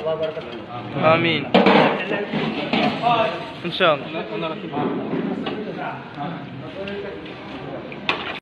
الله يبارك فيك آمين. إن شاء الله.